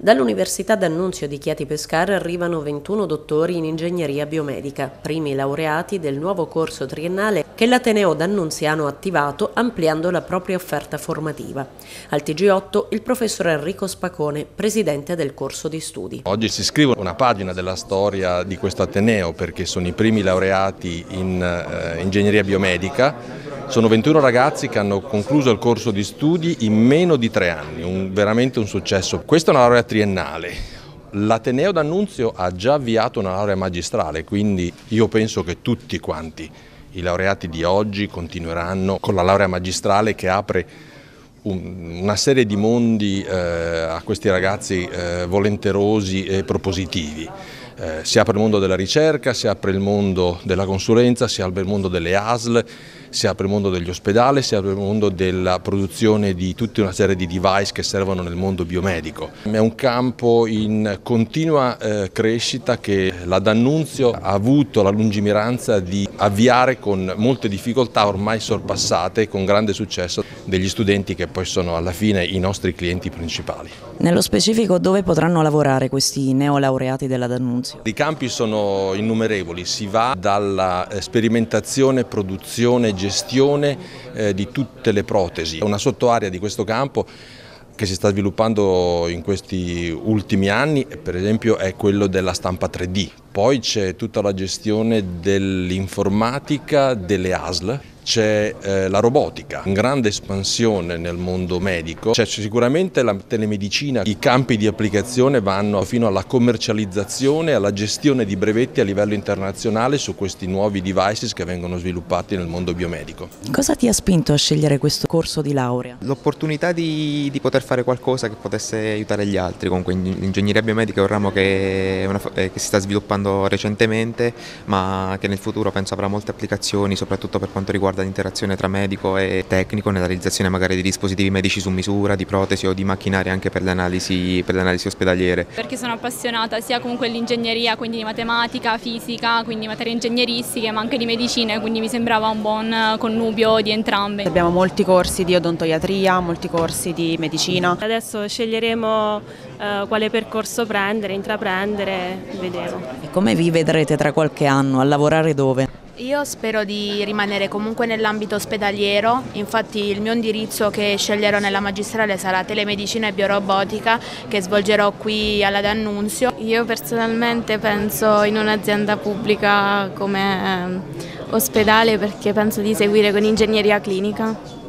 Dall'Università d'Annunzio di Chieti Pescara arrivano 21 dottori in ingegneria biomedica, primi laureati del nuovo corso triennale che l'Ateneo d'Annunziano ha attivato ampliando la propria offerta formativa. Al TG8 il professor Enrico Spacone, presidente del corso di studi. Oggi si scrive una pagina della storia di questo Ateneo perché sono i primi laureati in eh, ingegneria biomedica sono 21 ragazzi che hanno concluso il corso di studi in meno di tre anni, un, veramente un successo. Questa è una laurea triennale. L'Ateneo d'Annunzio ha già avviato una laurea magistrale, quindi io penso che tutti quanti i laureati di oggi continueranno con la laurea magistrale che apre un, una serie di mondi eh, a questi ragazzi eh, volenterosi e propositivi. Eh, si apre il mondo della ricerca, si apre il mondo della consulenza, si apre il mondo delle ASL, si apre il mondo degli ospedali, si apre il mondo della produzione di tutta una serie di device che servono nel mondo biomedico. È un campo in continua eh, crescita che la D'Annunzio ha avuto la lungimiranza di avviare con molte difficoltà ormai sorpassate e con grande successo degli studenti che poi sono alla fine i nostri clienti principali. Nello specifico dove potranno lavorare questi neolaureati della D'Annunzio? I campi sono innumerevoli, si va dalla sperimentazione, produzione, gestione eh, di tutte le protesi. Una sottoarea di questo campo che si sta sviluppando in questi ultimi anni per esempio è quello della stampa 3D, poi c'è tutta la gestione dell'informatica delle ASL c'è eh, la robotica, in grande espansione nel mondo medico, c'è sicuramente la telemedicina, i campi di applicazione vanno fino alla commercializzazione e alla gestione di brevetti a livello internazionale su questi nuovi devices che vengono sviluppati nel mondo biomedico. Cosa ti ha spinto a scegliere questo corso di laurea? L'opportunità di, di, poter fare qualcosa che potesse aiutare gli altri, comunque l'ingegneria biomedica è un ramo che, una, eh, che si sta sviluppando recentemente ma che nel futuro penso avrà molte applicazioni soprattutto per quanto riguarda riguarda l'interazione tra medico e tecnico nella realizzazione magari di dispositivi medici su misura, di protesi o di macchinari anche per le analisi, per le analisi ospedaliere. Perché sono appassionata sia comunque dell'ingegneria, quindi di matematica, fisica, quindi materie ingegneristiche, ma anche di medicina, quindi mi sembrava un buon connubio di entrambe. Abbiamo molti corsi di odontoiatria, molti corsi di medicina. Adesso sceglieremo eh, quale percorso prendere, intraprendere, vedremo. E come vi vedrete tra qualche anno? A lavorare dove? Io spero di rimanere comunque nell'ambito ospedaliero, infatti il mio indirizzo che sceglierò nella magistrale sarà telemedicina e biorobotica che svolgerò qui alla D'Annunzio. Io personalmente penso in un'azienda pubblica come eh, ospedale perché penso di seguire con ingegneria clinica.